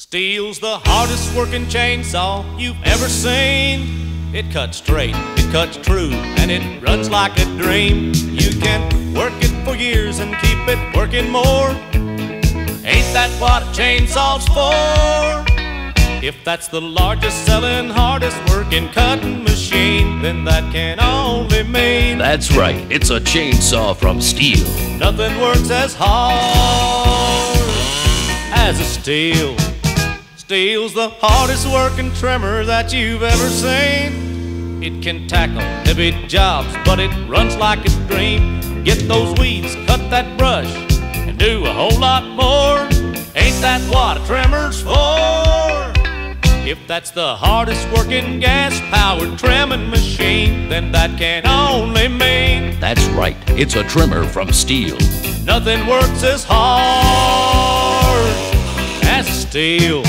Stihl's the hardest working chainsaw you've ever seen. It cuts straight, it cuts true, and it runs like a dream. You can work it for years and keep it working more. Ain't that what a chainsaw's for? If that's the largest selling, hardest working cutting machine, then that can only mean That's right, it's a chainsaw from Stihl. nothing works as hard as a Stihl. Stihl's the hardest working trimmer that you've ever seen. It can tackle heavy jobs, but it runs like a dream. Get those weeds, cut that brush, and do a whole lot more. Ain't that what a trimmer's for? If that's the hardest working gas powered trimming machine, then that can only mean That's right, it's a trimmer from Stihl. nothing works as hard as Stihl.